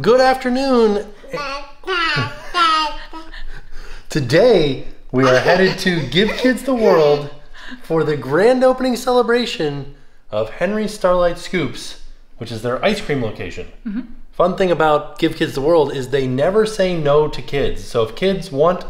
Good afternoon. Today, we are headed to Give Kids the World for the grand opening celebration of Henri's Starlight Scoops, which is their ice cream location. Fun thing about Give Kids the World is they never say no to kids. So if kids want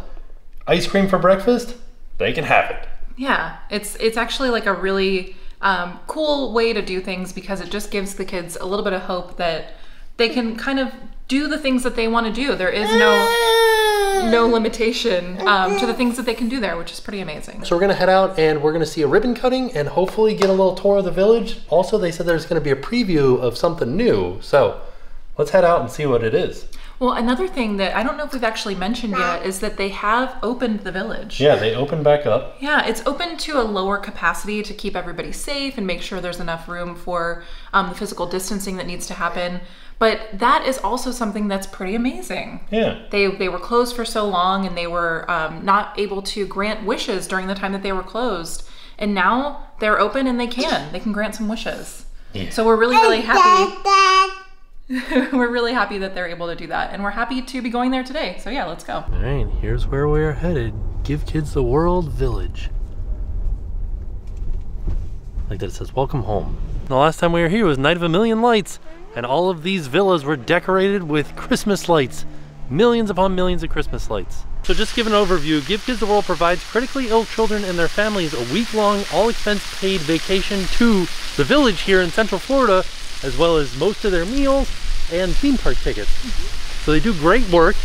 ice cream for breakfast, they can have it. Yeah, it's it's actually like a really um, cool way to do things because it just gives the kids a little bit of hope that they can kind of do the things that they want to do. There is no no limitation um, to the things that they can do there, which is pretty amazing. So we're gonna head out and we're gonna see a ribbon cutting and hopefully get a little tour of the village. Also, they said there's gonna be a preview of something new. So let's head out and see what it is. Well, another thing that I don't know if we've actually mentioned yet is that they have opened the village. Yeah, they open back up. Yeah, it's open to a lower capacity to keep everybody safe and make sure there's enough room for um, the physical distancing that needs to happen. But that is also something that's pretty amazing. Yeah. They, they were closed for so long and they were um, not able to grant wishes during the time that they were closed. And now they're open and they can. They can grant some wishes. Yeah. So we're really, really happy. we're really happy that they're able to do that. And we're happy to be going there today. So yeah, let's go. All right, here's where we are headed. Give Kids the World Village. Like that it says, welcome home. The last time we were here was Night of a Million Lights, and all of these villas were decorated with Christmas lights. Millions upon millions of Christmas lights. So just give an overview, Give Kids the World provides critically ill children and their families a week-long, all-expense-paid vacation to the village here in Central Florida, as well as most of their meals and theme park tickets. So they do great work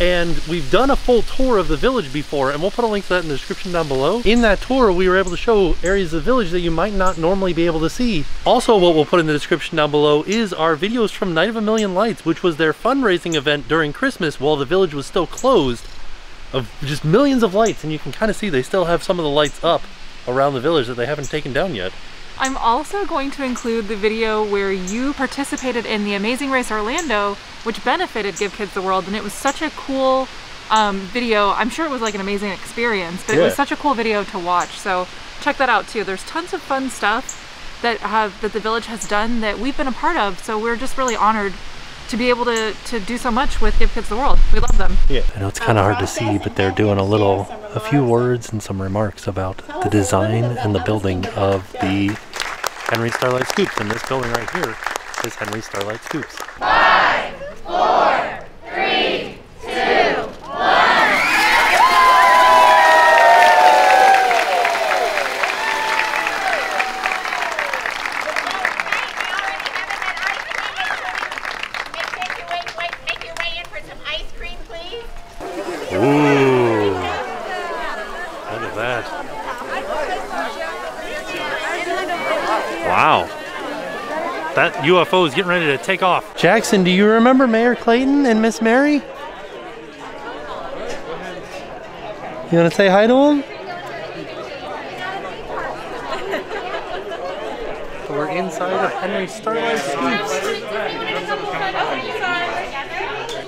and we've done a full tour of the village before and we'll put a link to that in the description down below. In that tour we were able to show areas of the village that you might not normally be able to see. Also what we'll put in the description down below is our videos from Night of a Million Lights which was their fundraising event during Christmas while the village was still closed of just millions of lights and you can kind of see they still have some of the lights up around the village that they haven't taken down yet. I'm also going to include the video where you participated in the Amazing Race Orlando, which benefited Give Kids the World, and it was such a cool um, video. I'm sure it was like an amazing experience, but it was such a cool video to watch. So check that out too. There's tons of fun stuff that have that the village has done that we've been a part of. So we're just really honored to be able to to do so much with Give Kids the World. We love them. Yeah. I know it's kind of hard to see, but they're doing a little, a few words and some remarks about the design and the building of the Henri's Starlight Scoops. And this building right here is Henri's Starlight Scoops. Make your way, wait, make your way in for some ice cream, please. Ooh. Look at that. Wow. That UFO is getting ready to take off. Jackson, do you remember Mayor Clayton and Miss Mary? You want to say hi to him? We're inside of Henri's Starlight Scoops.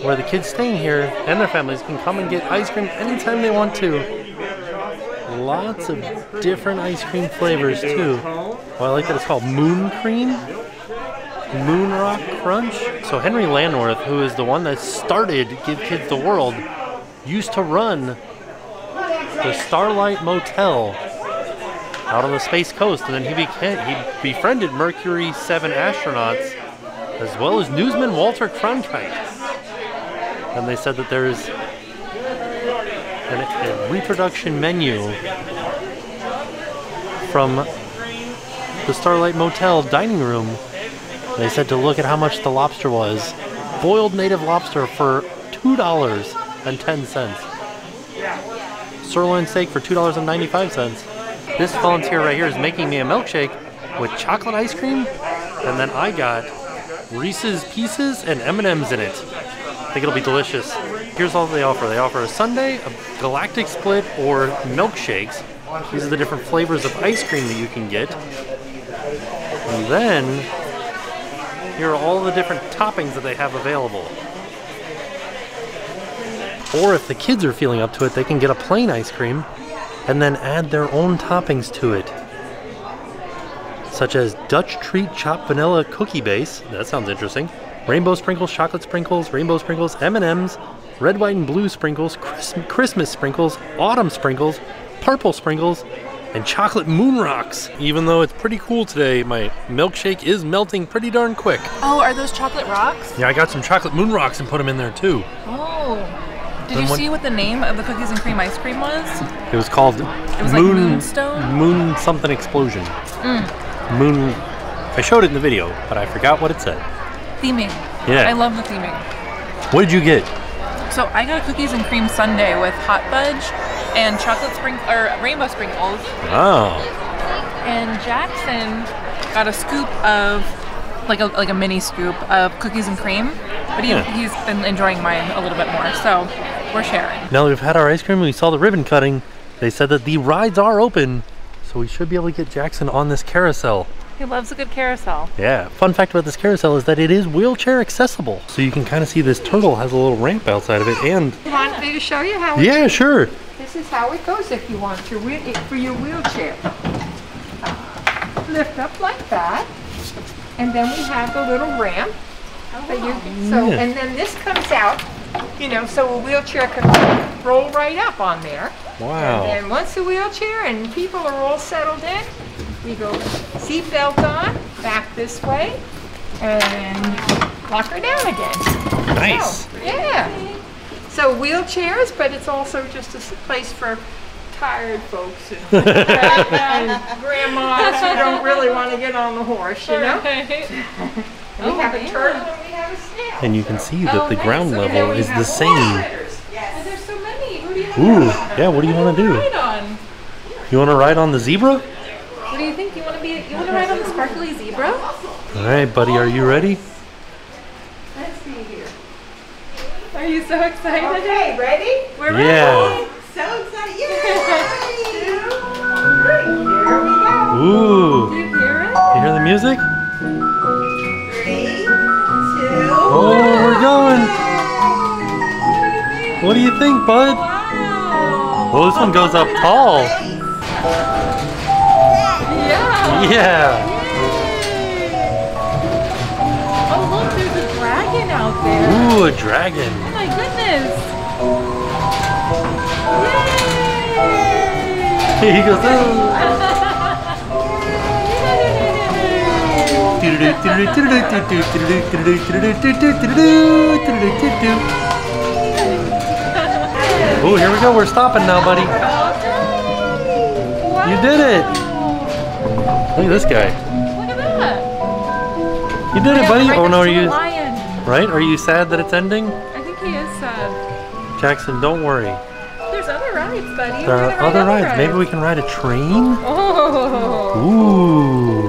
Where the kids staying here and their families can come and get ice cream anytime they want to. Lots of different ice cream flavors too. Well, I like that it's called Moon Cream. Moon Rock Crunch. So Henri Landwirth, who is the one that started Give Kids the World, used to run the Starlight Motel out on the Space Coast, and then he he befriended Mercury 7 astronauts as well as newsman Walter Cronkite. And they said that there's an, a reproduction menu from the Starlight Motel dining room. They said to look at how much the lobster was. Boiled native lobster for $2.10. Sirloin steak for $2.95. This volunteer right here is making me a milkshake with chocolate ice cream, and then I got Reese's Pieces and M&M's in it. I think it'll be delicious. Here's all they offer. They offer a sundae, a galactic split, or milkshakes. These are the different flavors of ice cream that you can get. And then, here are all the different toppings that they have available. Or if the kids are feeling up to it, they can get a plain ice cream and then add their own toppings to it. Such as Dutch Treat Chopped Vanilla Cookie Base, that sounds interesting, rainbow sprinkles, chocolate sprinkles, rainbow sprinkles, M&Ms, red, white, and blue sprinkles, Christmas sprinkles, autumn sprinkles, purple sprinkles, and chocolate moon rocks. Even though it's pretty cool today, my milkshake is melting pretty darn quick. Oh, are those chocolate rocks? Yeah, I got some chocolate moon rocks and put them in there too. Oh. Did Then you what- see what the name of the cookies and cream ice cream was? It was called was like Moonstone? Moon something explosion. Mm. Moon. I showed it in the video, but I forgot what it said. Theming. Yeah. I love the theming. What did you get? So I got a cookies and cream sundae with hot fudge and chocolate sprinkle or rainbow sprinkles, Oh, and Jackson got a scoop of like a like a mini scoop of cookies and cream. But he, Yeah. he's been enjoying mine a little bit more, so we're sharing. now that we've had our ice cream we saw the ribbon cutting, they said that the rides are open, so we should be able to get Jackson on this carousel. He loves a good carousel. Yeah, fun fact about this carousel is that it is wheel-chair accessible. So you can kind of see this turtle has a little ramp outside of it and You want me to show you how? yeah, sure. This is how it goes if you want your wheel, for your wheelchair. Lift up like that, and then we have the little ramp. that you So, oh, Yeah. and then this comes out, you know, so a wheelchair can roll right up on there. Wow. And once the wheelchair and people are all settled in, we go seat belt on, back this way, and lock her down again. Nice. So, yeah. So wheelchairs, but it's also just a s- place for tired folks and, and grandmas who don't really want to get on the horse, you know? We oh, have a turtle and we have a snail. And you can see that oh, the ground And then level we is have the same. sliders. Yes. There's so many. Who do you Ooh, yeah, what do you want to do? ride on? You want to ride on the zebra? What do you think? You want to be? You want to ride on the sparkly zebra? All right, buddy, are you ready? Let's see here. Are you so excited? Okay, ready? We're Yeah. So excited. Yay! Two, three. Here we go. Ooh, Do you hear it? you hear the music? Three, two. Oh, we're going. What do you think, bud? Wow. Well, this one goes up tall. Yeah. Yeah. Oh look, there's a dragon out there. Ooh, a dragon. He goes, oh. Oh, here we go. We're stopping now, buddy. You did it. Look at this guy. Look at that. You did it, buddy. Oh no, are you right? Are you sad that it's ending? I think he is sad. Jackson, don't worry. Rides, buddy. There We're are other rides. Maybe we can ride a train. Oh. Ooh.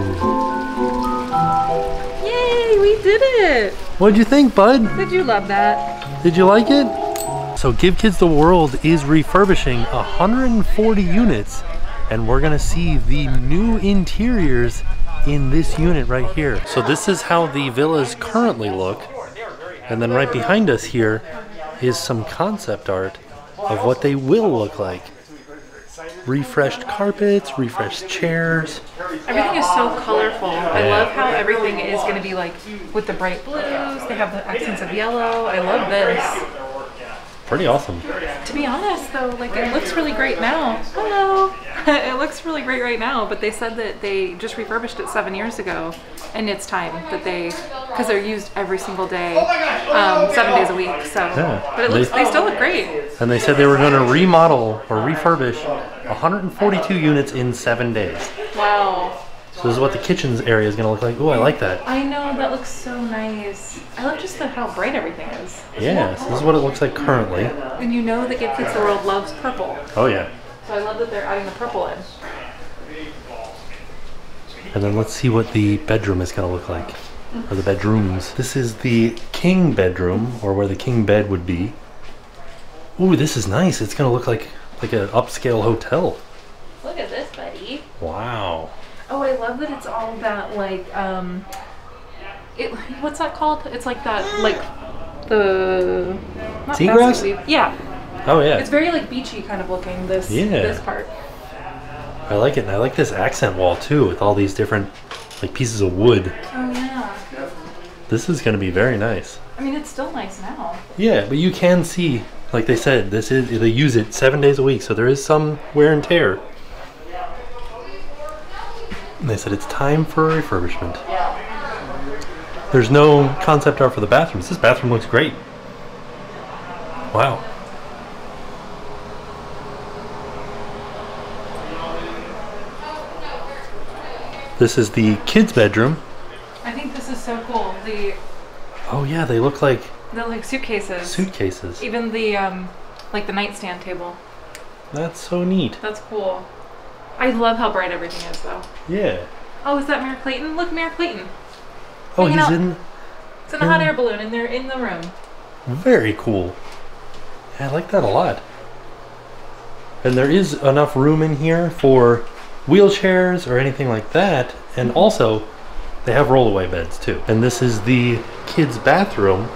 Yay, we did it. What'd you think, bud? Did you love that? Did you like it? So Give Kids the World is refurbishing 140 units and we're gonna see the new interiors in this unit right here. So this is how the villas currently look. And then right behind us here is some concept art of what they will look like. Refreshed carpets, refreshed chairs. Everything is so colorful. I love how everything is going to be like with the bright blues. They have the accents of yellow. I love this. Pretty awesome. To be honest, though, like it looks really great now. Hello. it looks really great right now, but they said that they just refurbished it seven years ago, and it's time that they, because they're used every single day, um, seven days a week. So, Yeah. but it looks, They- they still look great. And they said they were gonna remodel or refurbish 142 units in seven days. Wow. So this is what the kitchen's area is gonna look like. Ooh, I like that. I know that looks so nice. I love just the, how bright everything is, Yeah, so this is what it looks like currently. and you know that Give Kids the World loves purple, Oh yeah. so I love that they're adding the purple in. And then let's see what the bedroom is gonna look like. Or the bedrooms. This is the king bedroom, or where the king bed would be. Ooh, this is nice. It's gonna look like like an upscale hotel. Look at this, buddy. Wow. Oh, I love that it's all that like um, it what's that called? It's like that like the not Seagrass? basket weave. Yeah, Oh it's very like beachy kind of looking. This Yeah. this part. I like it. And I like this accent wall too, with all these different like pieces of wood. Oh yeah. This is going to be very nice. I mean, it's still nice now. Yeah, but you can see, like they said, this is they use it seven days a week, so there is some wear and tear. And they said it's time for a refurbishment. There's no concept art for the bathrooms. This bathroom looks great. Wow. This is the kids' bedroom. I think this is so cool. The Oh yeah, they look like the like suitcases. suitcases. Even the um, like the nightstand table. That's so neat. That's cool. I love how bright everything is, though. Yeah. Oh, is that Mayor Clayton? Look, Mayor Clayton. Oh, he's out. in. It's in a hot air balloon, and they're in the room. Very cool. Yeah, I like that a lot. And there is enough room in here for wheelchairs or anything like that. And also, they have rollaway beds too. And this is the kids' bathroom.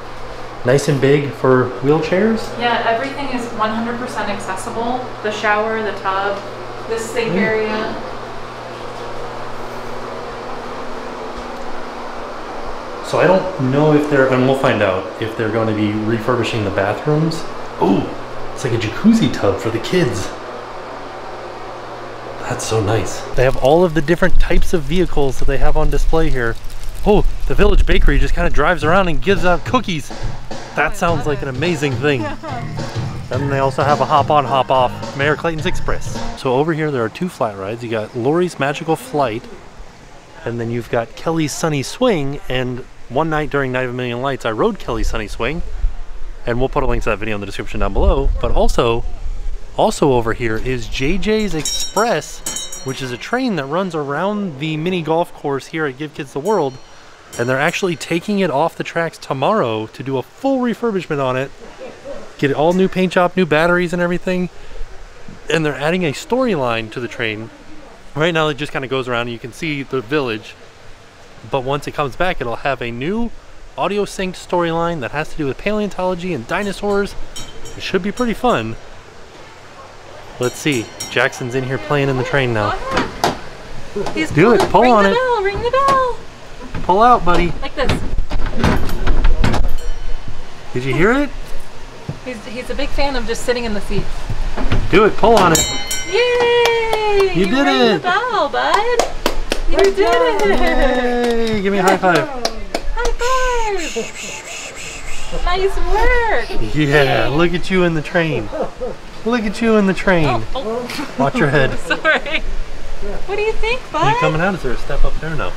Nice and big for wheelchairs. Yeah, everything is 100% accessible. The shower, the tub, this sink Mm. area. So I don't know if they're, and we'll find out if they're going to be refurbishing the bathrooms. Oh, it's like a jacuzzi tub for the kids. That's so nice. They have all of the different types of vehicles that they have on display here. Oh, the Village Bakery just kind of drives around and gives out cookies. That oh sounds like an amazing thing. And they also have a hop on, hop off Mayor Clayton's Express. So over here there are two flat rides. You got Lori's Magical Flight, and then you've got Kelly's Sunny Swing. And one night during Night of a Million Lights, I rode Kelly's Sunny Swing, and we'll put a link to that video in the description down below. But also, also over here is JJ's Express, which is a train that runs around the mini golf course here at Give Kids the World. And they're actually taking it off the tracks tomorrow to do a full refurbishment on it. Get it all new paint job, new batteries and everything. And they're adding a storyline to the train. Right now it just kind of goes around and you can see the village. But once it comes back, it'll have a new audio synced storyline that has to do with paleontology and dinosaurs. It should be pretty fun. Let's see. Jackson's in here playing in the train now. Uh-huh. He's Do it, pull ring on the it. Bell, ring the bell. Pull out, buddy. Like this. Did you hear it? He's, he's a big fan of just sitting in the seat. Do it. Pull on it. Yay! You did rang it. the bell, bud. You did it. Yay! Give me a high five. High five. nice work. Yeah, look at you in the train. Look at you in the train. Oh, Watch your head. sorry. What do you think, Are bud? you coming out? Is there a step up there? No.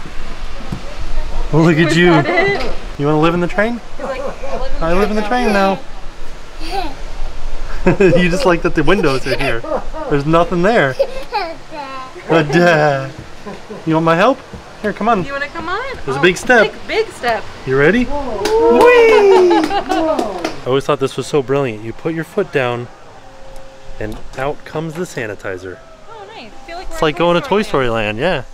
Look at you. You want to live in the train? Like, I I live in the train now. you just like that the windows are here. There's nothing there. Uh, duh. You want my help? Here, come on. You want to come on? There's a big step. Big, big step. You ready? Whee! I always thought this was so brilliant. You put your foot down, and out comes the sanitizer. Oh, nice. Like It's like going to Toy Story Land, yeah.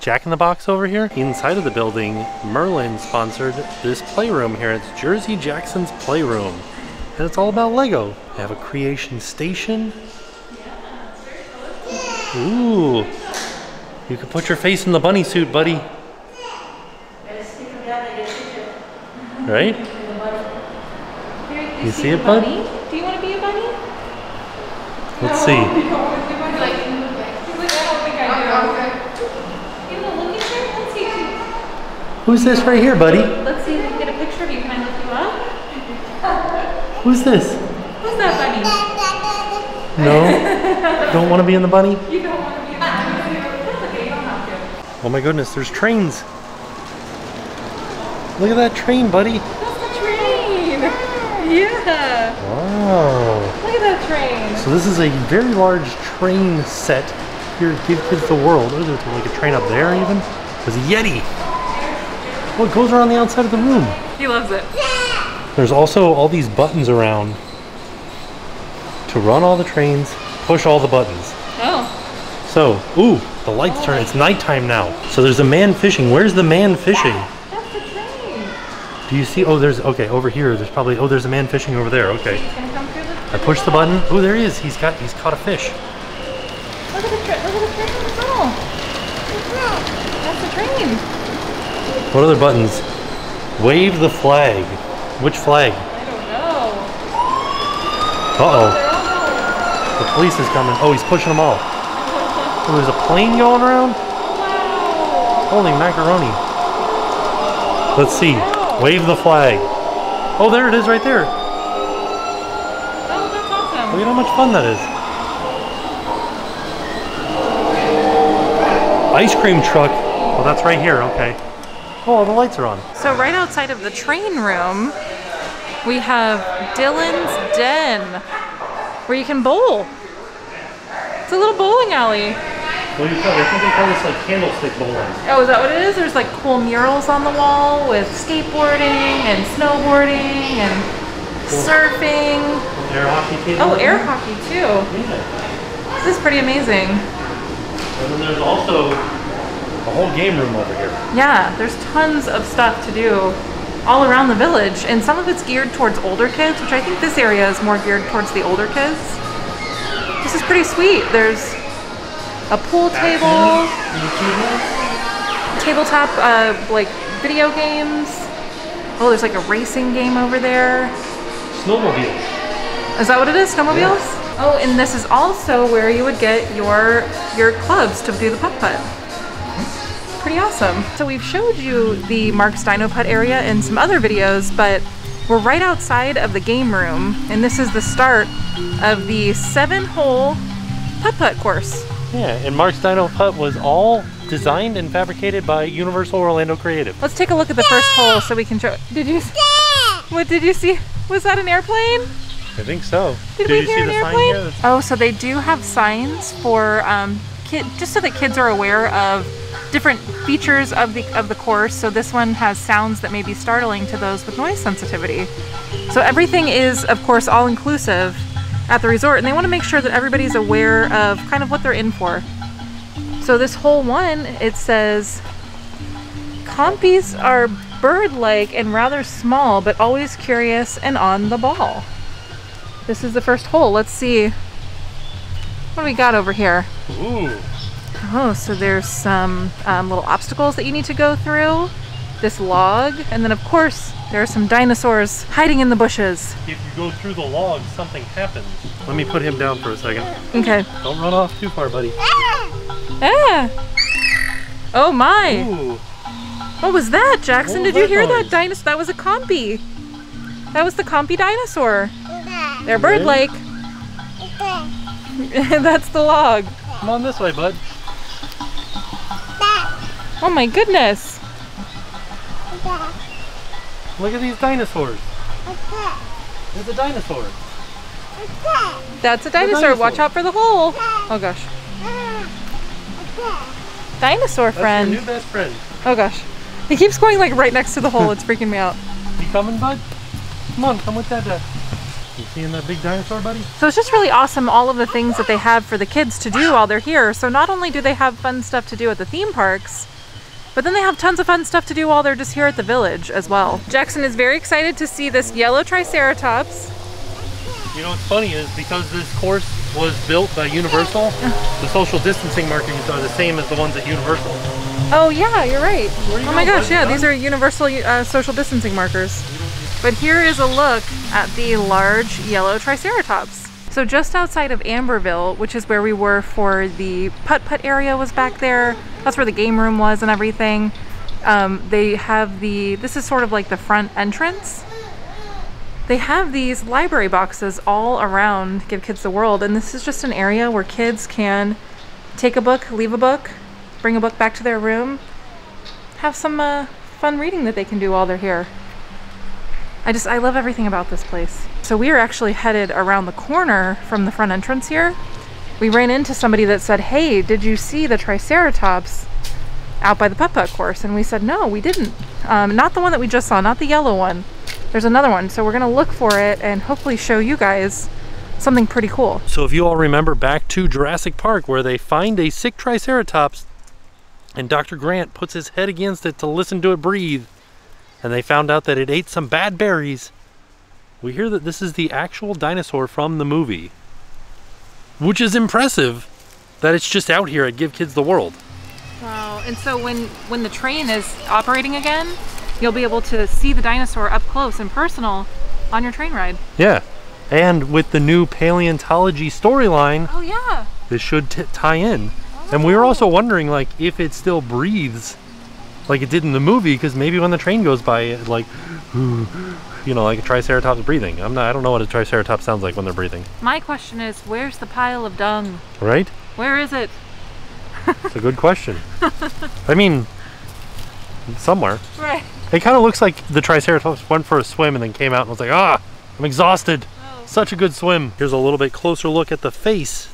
Jack in the Box over here. Inside of the building, Merlin sponsored this playroom here. It's Jersey Jackson's Playroom. And it's all about Lego. They have a creation station. Ooh. You could put your face in the bunny suit, buddy. Right? You see it, bud? bunny? Do you want to be a bunny? Let's see. He's like, he's like, I don't think I do. You want to look at her? Let's see. Who's this right here, buddy? Let's see if we can get a picture of you. Can I look you up? Who's this? Who's that bunny? No? Don't want to be in the bunny? You don't want to be a bunny. That's okay. You don't have to. Oh my goodness, there's trains. Look at that train, buddy. That's the train. Yeah. Wow. Look at that train. So this is a very large train set here at Give Kids the World. Oh, there's like a train up there even. There's a Yeti. Oh, it goes around the outside of the room. He loves it. There's also all these buttons around to run all the trains, push all the buttons. Oh. So, ooh, the lights turn. It's nighttime now. So there's a man fishing. Where's the man fishing? That's the train. Do you see? Oh, there's, okay, over here. There's probably, oh, there's a man fishing over there. Okay. He's gonna come through the. I push the button. Oh, there he is. He's got, he's caught a fish. Look at the train. Look at the train in the tunnel. That's the train. What other buttons? Wave the flag. Which flag? I don't know. Oh, all going. The police is coming. Oh, he's pushing them all. Oh, there's a plane going around? Wow. Holy macaroni. Let's see. Wave the flag. Oh, there it is right there. Oh, that's awesome. Look at how much fun that is. Ice cream truck. Oh, that's right here. Okay. Oh, the lights are on. So right outside of the train room, we have Dylan's Den, where you can bowl. It's a little bowling alley. What do you call? I think they call this like candlestick bowling. Oh, is that what it is? There's like cool murals on the wall with skateboarding and snowboarding and surfing. Air hockey table. Oh, air hockey too. Yeah. This is pretty amazing. And then there's also a whole game room over here. Yeah, there's tons of stuff to do all around the village, and some of it's geared towards older kids, which I think this area is more geared towards the older kids. This is pretty sweet. There's a pool table, tabletop, uh, like video games. Oh, there's like a racing game over there. Snowmobiles. Is that what it is? Snowmobiles? Oh, and this is also where you would get your your clubs to do the putt putt. Pretty awesome. So we've showed you the Mark's Dino Putt area in some other videos, but we're right outside of the game room, and this is the start of the seven-hole putt putt course. Yeah, and Mark's Dino Putt was all designed and fabricated by Universal Orlando Creative. Let's take a look at the first hole so we can show. Did you? See what did you see? Was that an airplane? I think so. Did, Do we you hear see an the sign airplane? here? Oh, so they do have signs for um, kid, just so that kids are aware of different features of the of the course. So this one has sounds that may be startling to those with noise sensitivity. So everything is, of course, all inclusive at the resort, and they want to make sure that everybody's aware of kind of what they're in for. So this whole one, it says, compies are bird-like and rather small, but always curious and on the ball. This is the first hole. Let's see. What do we got over here? Ooh. Oh, so there's some um, little obstacles that you need to go through. This log, and then of course there are some dinosaurs hiding in the bushes. If you go through the log, something happens. Let me put him down for a second. Okay. Don't run off too far, buddy. Ah! Oh my! Ooh. What was that, Jackson? What Did was you that hear that dinosaur? That was a compy. That was the compy dinosaur. They're bird-like. That's the log. Come on this way, bud. Oh my goodness. Look at these dinosaurs. There's a dinosaur. That's a dinosaur. Watch dinosaur. out for the hole. Oh gosh. Dinosaur That's friend. new best friend. Oh gosh. He keeps going like right next to the hole. It's freaking me out. You coming, bud? Come on, come with Dada. Seeing that big dinosaur, buddy? So it's just really awesome all of the things that they have for the kids to do while they're here. So not only do they have fun stuff to do at the theme parks, but then they have tons of fun stuff to do while they're just here at the village as well. Jackson is very excited to see this yellow triceratops. You know what's funny is because this course was built by Universal, the social distancing markings are the same as the ones at Universal. Oh yeah, you're right. You Oh my gosh, yeah, done? these are universal uh, social distancing markers. But here is a look at the large yellow triceratops. So just outside of Amberville, which is where we were for the putt-putt area was back there. That's where the game room was and everything. Um, they have the, this is sort of like the front entrance. They have these library boxes all around Give Kids the World, and this is just an area where kids can take a book, leave a book, bring a book back to their room, have some uh, fun reading that they can do while they're here. I just, I love everything about this place. So we are actually headed around the corner from the front entrance here. We ran into somebody that said, hey, did you see the Triceratops out by the putt-putt course? And we said, no, we didn't. Um, not the one that we just saw, not the yellow one. There's another one. So we're gonna look for it and hopefully show you guys something pretty cool. So if you all remember back to Jurassic Park where they find a sick Triceratops and Dr. Grant puts his head against it to listen to it breathe and they found out that it ate some bad berries, we hear that this is the actual dinosaur from the movie. Which is impressive that it's just out here at Give Kids the World. Wow. And so when when the train is operating again, you'll be able to see the dinosaur up close and personal on your train ride. Yeah. And with the new paleontology storyline, Oh yeah. this should t- tie in. And we were also oh. wondering, like, if it still breathes like it did in the movie, because maybe when the train goes by, it like, you know, like a triceratops breathing. I'm not. I don't know what a triceratops sounds like when they're breathing, My question is, where's the pile of dung? right? Where is it? It's a good question. I mean, somewhere. Right. It kind of looks like the Triceratops went for a swim and then came out and was like, ah, I'm exhausted. Such a good swim. Here's a little bit closer look at the face.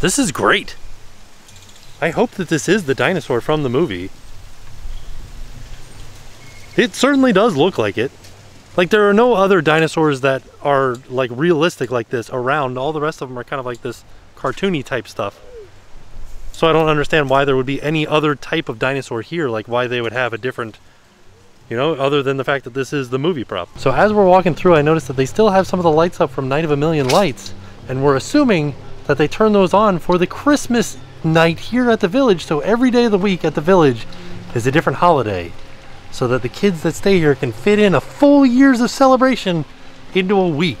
This is great. I hope that this is the dinosaur from the movie. It certainly does look like it. Like there are no other dinosaurs that are like realistic like this around. All the rest of them are kind of like this cartoony type stuff. So I don't understand why there would be any other type of dinosaur here, like why they would have a different, you know, other than the fact that this is the movie prop. So as we're walking through, I noticed that they still have some of the lights up from Night of a Million Lights, and we're assuming that they turn those on for the Christmas night here at the village. So every day of the week at the village is a different holiday, so that the kids that stay here can fit in a full years of celebration into a week.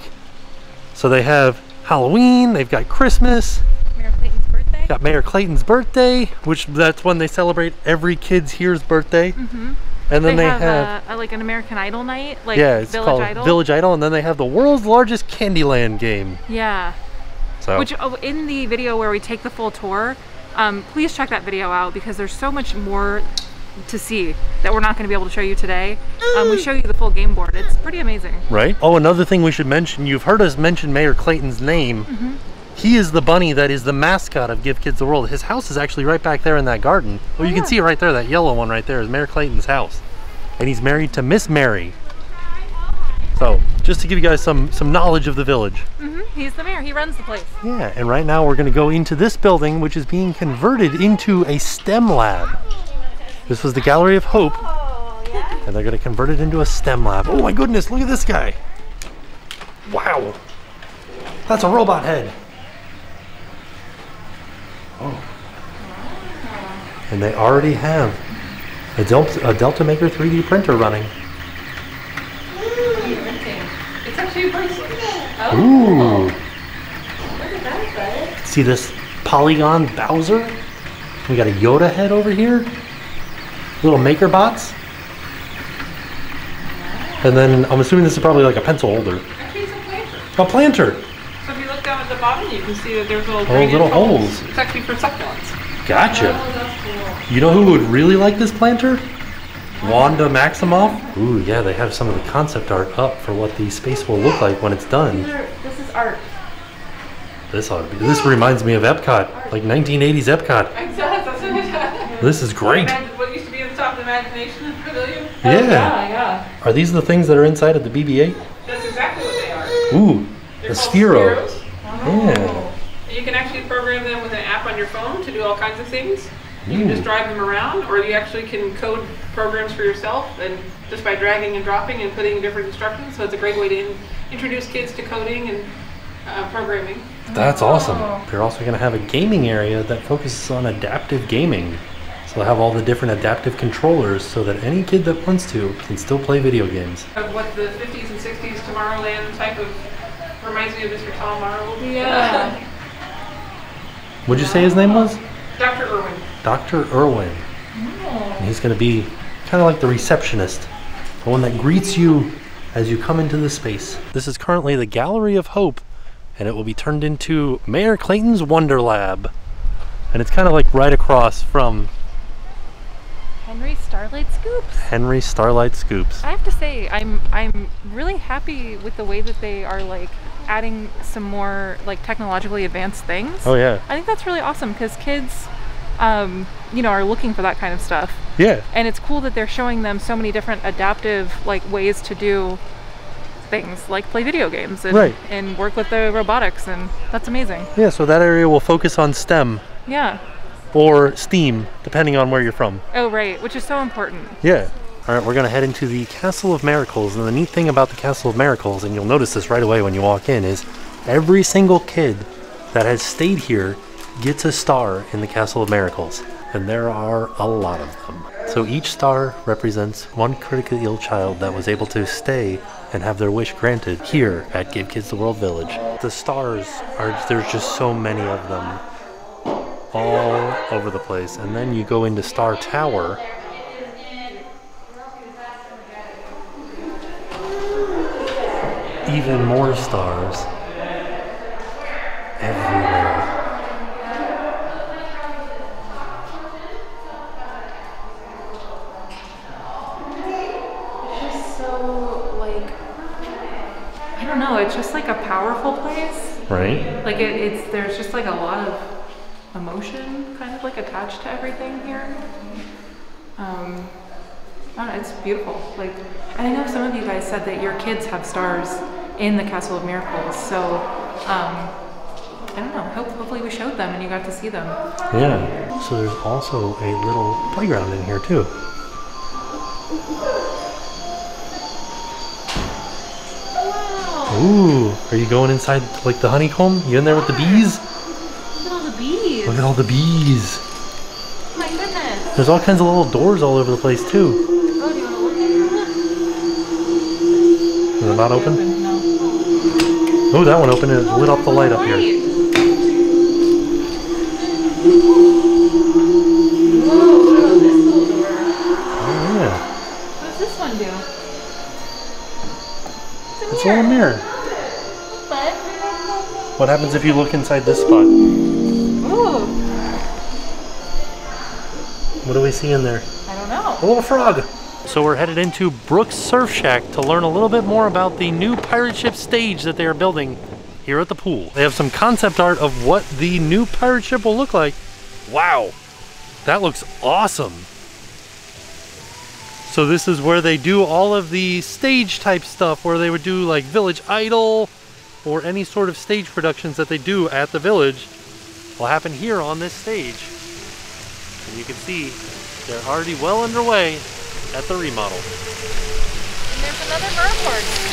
So they have Halloween, they've got Christmas, Mayor Clayton's birthday. got Mayor Clayton's birthday, which that's when they celebrate every kid's here's birthday. Mm-hmm. And then they, they, have, have, uh, a, like an American Idol night, like yeah, it's Village called Idol. Village Idol, and then they have the world's largest Candyland game. Yeah. So Which oh, in the video where we take the full tour, um, please check that video out because there's so much more to see that we're not going to be able to show you today. Um, we show you the full game board. It's pretty amazing. right? Oh, another thing we should mention. You've heard us mention Mayor Clayton's name. Mm-hmm. He is the bunny that is the mascot of Give Kids the World. His house is actually right back there in that garden. Oh, you yeah. can see it right there. That yellow one right there is Mayor Clayton's house, and he's married to Miss Mary. So, just to give you guys some some knowledge of the village. hmm He's the mayor. He runs the place. Yeah, and right now we're going to go into this building, which is being converted into a STEM lab. This was the Gallery of Hope, oh, and they're going to convert it into a STEM lab. Oh my goodness, look at this guy! Wow, that's a robot head. Oh. And they already have a Delta, a Delta Maker 3D printer running. It's actually a bracelet. Oh. Ooh. See this polygon Bowser? We got a Yoda head over here. Little maker bots. And then I'm assuming this is probably like a pencil holder. Actually, it's a planter. A planter. So if you look down at the bottom, you can see that there's little Oh, little holes. It's actually for succulents. Gotcha. Oh, that's cool. You know who would really like this planter? Wanda Maximoff. Ooh, yeah, they have some of the concept art up for what the space will look like when it's done. This is art. This ought to be. This reminds me of Epcot, like 1980s Epcot. Exactly. That's what it is. This is great. Imagine What used to be the top of the imagination pavilion? Yeah. yeah. Are these the things that are inside of the BB-8? That's exactly what they are. Ooh, They're the called Sphero. Spheros. Yeah. And you can actually program them with an app on your phone to do all kinds of things. You can just drive them around, or you actually can code programs for yourself, and just by dragging and dropping and putting different instructions. So it's a great way to in- introduce kids to coding and uh, programming. That's awesome. They're also going to have a gaming area that focuses on adaptive gaming. So they'll have all the different adaptive controllers so that any kid that wants to can still play video games. Of what the 50s and 60s Tomorrowland type of reminds me of Mr. Tom Morrow. Yeah. What'd you say his name was? Dr. Irwin. Dr. Irwin. Oh. And he's going to be kind of like the receptionist, the one that greets you as you come into the space. This is currently the Gallery of Hope, and it will be turned into Mayor Clayton's Wonder Lab. And it's kind of like right across from Henri's Starlight Scoops. Henri's Starlight Scoops. I have to say, I'm I'm really happy with the way that they are like adding some more like technologically advanced things. Oh, yeah. I think that's really awesome because kids, um, you know, are looking for that kind of stuff, Yeah. and it's cool that they're showing them so many different adaptive like ways to do things, like play video games and, Right. and work with the robotics, and that's amazing. Yeah, so that area will focus on STEM Yeah. Or STEAM, depending on where you're from. Oh, right, which is so important. Yeah. All right, we're going to head into the Castle of Miracles. And the neat thing about the Castle of Miracles, and you'll notice this right away when you walk in, is every single kid that has stayed here gets a star in the Castle of Miracles. And there are a lot of them. So each star represents one critically ill child that was able to stay and have their wish granted here at Give Kids the World Village. The stars are, there's just so many of them all over the place. And then you go into Star Tower. Even more stars everywhere. It's just so like I don't know. It's just like a powerful place. Right? Like it, it's there's just like a lot of emotion kind of like attached to everything here. Um, I don't know, it's beautiful. Like and I know some of you guys said that your kids have stars in the Castle of Miracles. So um, I don't know. Hope, hopefully we showed them and you got to see them. Yeah. So there's also a little playground in here too. Ooh, are you going inside like the honeycomb? You in there with the bees? Look at all the bees. Look at all the bees. my goodness. There's all kinds of little doors all over the place too. Oh, do you want to look at Is it not open? No. Oh, that one opened and it lit up the light up here. Whoa, look at this little door. Oh yeah. What does this one do? It's a little mirror. What happens if you look inside this spot? Ooh, What do we see in there? I don't know. A little frog. So we're headed into Brooks Surf Shack to learn a little bit more about the new pirate ship stage that they are building here at the pool. They have some concept art of what the new pirate ship will look like. Wow, that looks awesome. So this is where they do all of the stage type stuff where they would do like Village Idol or any sort of stage productions that they do at the village will happen here on this stage. And you can see they're already well underway at the remodel. And there's another mer horse.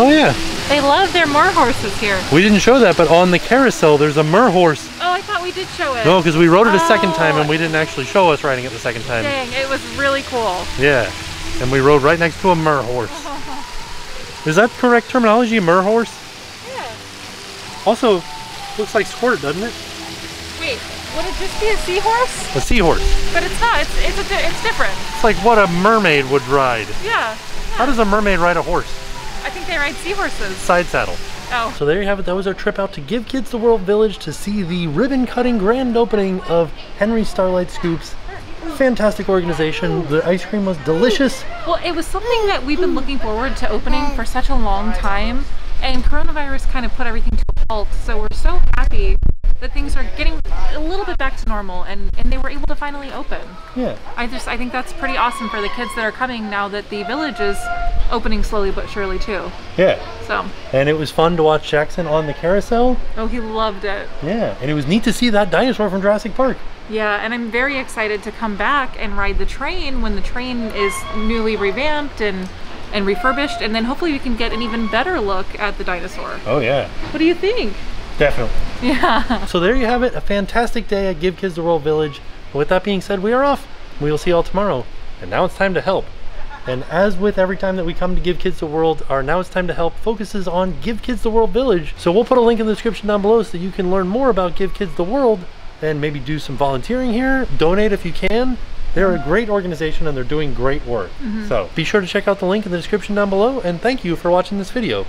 Oh yeah, They love their mer horses here. we didn't show that, but on the carousel there's a mer horse. Oh, I thought we did show it. No, because we rode it a second time Oh. and we didn't actually show us riding it the second time. Dang, it was really cool. Yeah, and we rode right next to a mer horse. Is that correct terminology, mer horse? Yeah. Also, looks like squirt, doesn't it? Wait, would it just be a seahorse? A seahorse. But it's not. It's it's a di- it's different. It's like what a mermaid would ride. Yeah. How does a mermaid ride a horse? I think they ride seahorses. Side saddle. Oh. So there you have it. That was our trip out to Give Kids the World Village to see the ribbon cutting grand opening of Henri's Starlight Scoops. Fantastic organization. The ice cream was delicious. Well, it was something that we've been looking forward to opening for such a long time, and coronavirus kind of put everything to halt. So we're so happy that things are getting a little bit back to normal, and and they were able to finally open. Yeah. I just I think that's pretty awesome for the kids that are coming now that the village is opening slowly but surely too. Yeah. So, And it was fun to watch Jackson on the carousel. oh, he loved it. Yeah. And it was neat to see that dinosaur from Jurassic Park. Yeah, and I'm very excited to come back and ride the train when the train is newly revamped and and refurbished, and then hopefully we can get an even better look at the dinosaur. Oh, yeah. What do you think? Definitely. Yeah. So there you have it. A fantastic day at Give Kids the World Village. With that being said, we are off. We will see you all tomorrow. And now it's time to help. And as with every time that we come to Give Kids the World, our Now It's Time to Help focuses on Give Kids the World Village. So we'll put a link in the description down below so that you can learn more about Give Kids the World and maybe do some volunteering here, donate if you can. They're a great organization and they're doing great work. Mm-hmm. So be sure to check out the link in the description down below and thank you for watching this video.